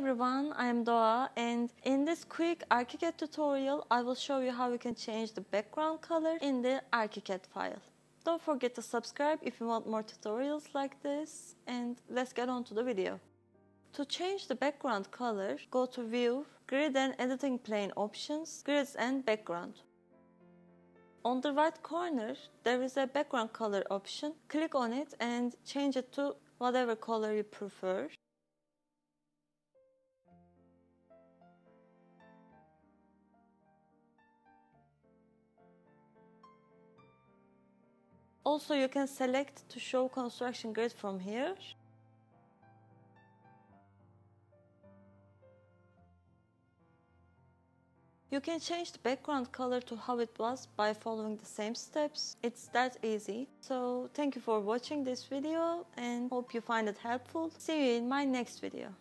everyone, I am Doga and in this quick ArchiCAD tutorial I will show you how you can change the background color in the ArchiCAD file. Don't forget to subscribe if you want more tutorials like this and let's get on to the video. To change the background color, go to View, Grid and Editing Plane Options, Grids and Background. On the right corner, there is a background color option. Click on it and change it to whatever color you prefer. Also, you can select to show construction grid from here. You can change the background color to how it was by following the same steps. It's that easy. So thank you for watching this video and hope you find it helpful. See you in my next video.